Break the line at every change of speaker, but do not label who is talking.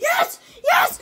Yes! Yes!